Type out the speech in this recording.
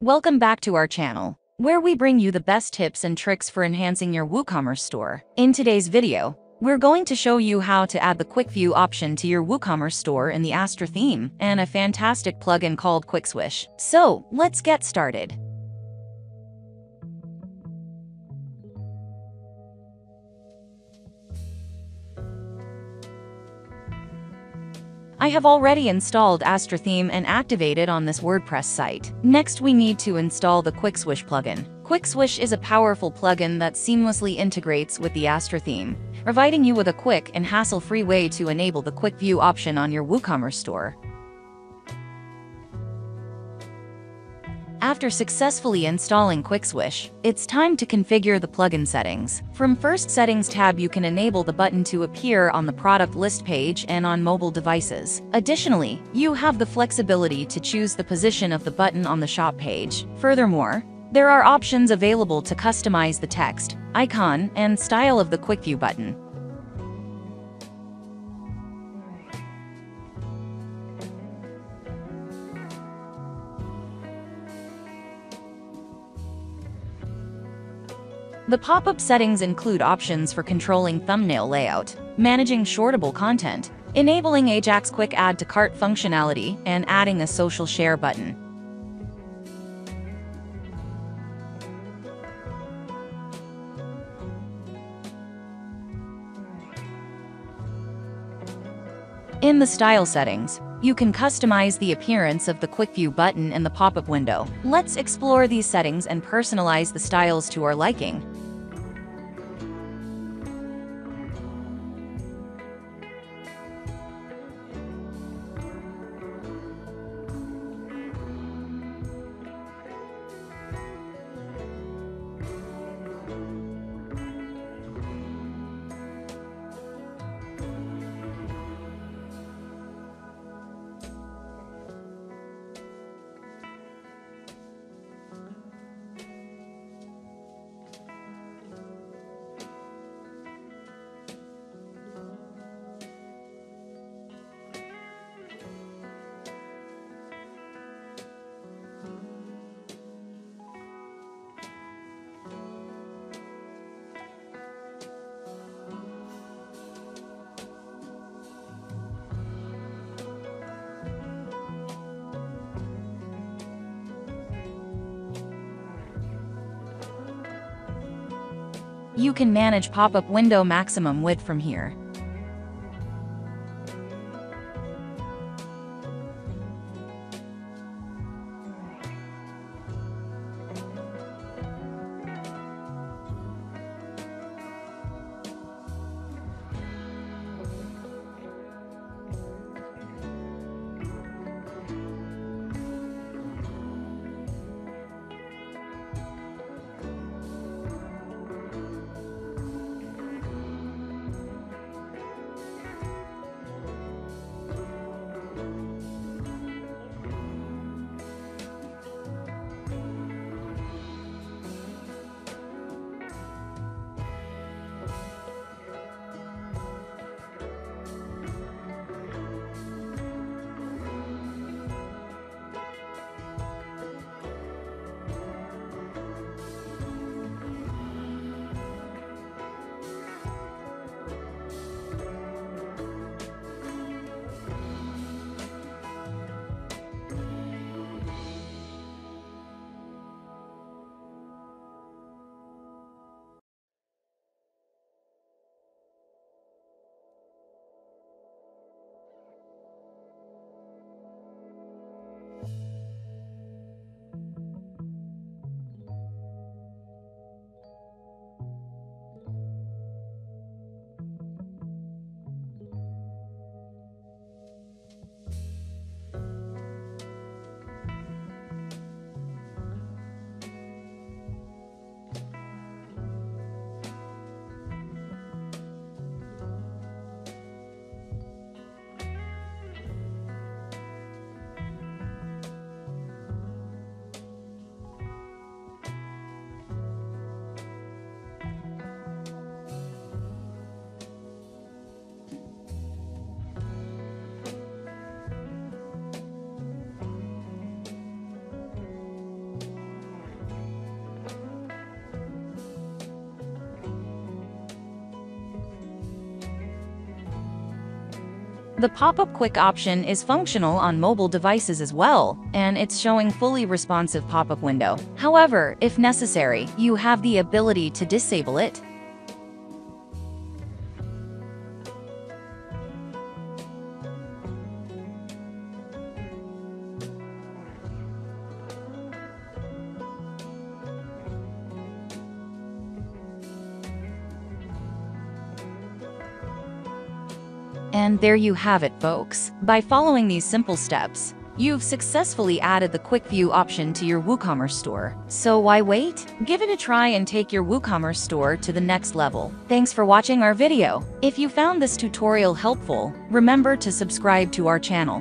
Welcome back to our channel, where we bring you the best tips and tricks for enhancing your WooCommerce store. In today's video, we're going to show you how to add the Quick View option to your WooCommerce store in the Astra theme and a fantastic plugin called QuickSwish. So, let's get started. I have already installed Astra theme and activated on this WordPress site. Next we need to install the QuickSwish plugin. QuickSwish is a powerful plugin that seamlessly integrates with the Astra theme, providing you with a quick and hassle-free way to enable the Quick View option on your WooCommerce store. After successfully installing QuickSwish, it's time to configure the plugin settings. From First Settings tab you can enable the button to appear on the product list page and on mobile devices. Additionally, you have the flexibility to choose the position of the button on the shop page. Furthermore, there are options available to customize the text, icon, and style of the Quick View button. The pop-up settings include options for controlling thumbnail layout, managing shortable content, enabling Ajax Quick Add to Cart functionality, and adding a social share button. In the style settings, you can customize the appearance of the Quick View button in the pop-up window. Let's explore these settings and personalize the styles to our liking. You can manage pop-up window maximum width from here. The pop-up quick option is functional on mobile devices as well, and it's showing fully responsive pop-up window. However, if necessary, you have the ability to disable it. And there you have it, folks. By following these simple steps, you've successfully added the Quick View option to your WooCommerce store. So why wait? Give it a try and take your WooCommerce store to the next level. Thanks for watching our video. If you found this tutorial helpful, remember to subscribe to our channel.